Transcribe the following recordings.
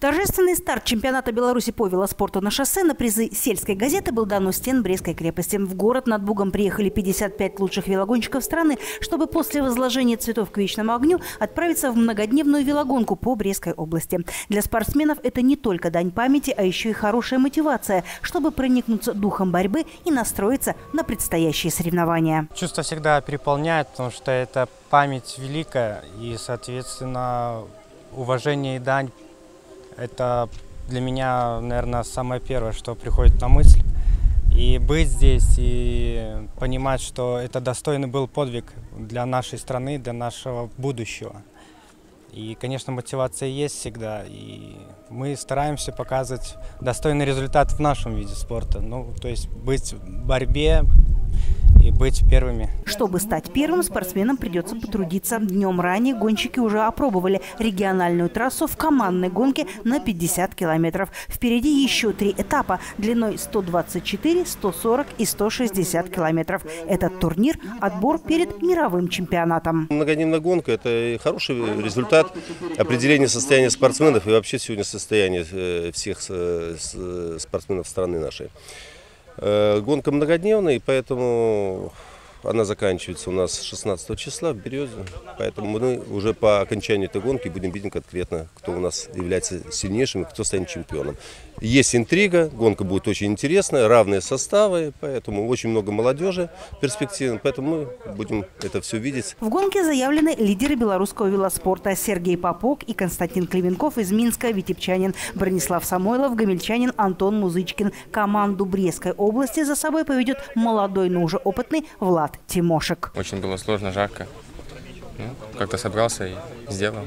Торжественный старт чемпионата Беларуси по велоспорту на шоссе на призы сельской газеты был дан у стен Брестской крепости. В город над Бугом приехали 55 лучших велогонщиков страны, чтобы после возложения цветов к вечному огню отправиться в многодневную велогонку по Брестской области. Для спортсменов это не только дань памяти, а еще и хорошая мотивация, чтобы проникнуться духом борьбы и настроиться на предстоящие соревнования. Чувство всегда переполняет, потому что это память великая и, соответственно, уважение и дань это для меня, наверное, самое первое, что приходит на мысль. И быть здесь, и понимать, что это достойный был подвиг для нашей страны, для нашего будущего. И, конечно, мотивация есть всегда, и мы стараемся показывать достойный результат в нашем виде спорта. Ну, то есть быть в борьбе, быть первыми. Чтобы стать первым, спортсменам придется потрудиться. Днем ранее гонщики уже опробовали региональную трассу в командной гонке на 50 километров. Впереди еще три этапа длиной 124, 140 и 160 километров. Этот турнир – отбор перед мировым чемпионатом. Многодневная гонка – это хороший результат определения состояния спортсменов и вообще сегодня состояния э, всех э, спортсменов страны нашей. Э, гонка многодневная, и поэтому она заканчивается у нас 16 числа в Березе, поэтому мы уже по окончанию этой гонки будем видеть конкретно, кто у нас является сильнейшим и кто станет чемпионом. Есть интрига, гонка будет очень интересная, равные составы, поэтому очень много молодежи перспективно, поэтому мы будем это все видеть. В гонке заявлены лидеры белорусского велоспорта Сергей Попок и Константин Клименков из Минска, Витебчанин, Бронислав Самойлов, Гамельчанин, Антон Музычкин. Команду Брестской области за собой поведет молодой, но уже опытный Влад Влад Тимошек. Очень было сложно, жарко. Ну, как-то собрался и сделал.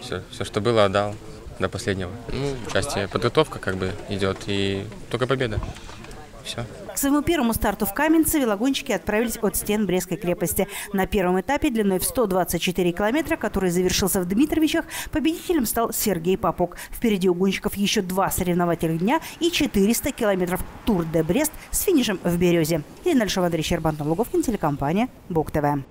Все, все, что было, отдал до последнего. Ну, участие, подготовка как бы идет, и только победа. Все. Своему первому старту в Каменце велогонщики отправились от стен Брестской крепости. На первом этапе длиной в 124 километра, который завершился в Дмитровичах, победителем стал Сергей Попок. Впереди у гонщиков еще два соревновательных дня и 400 километров Тур де Брест с финишем в Березе. Ирина Альшова, Андрей Щербан, Луговкин, телекомпания Бук ТВ.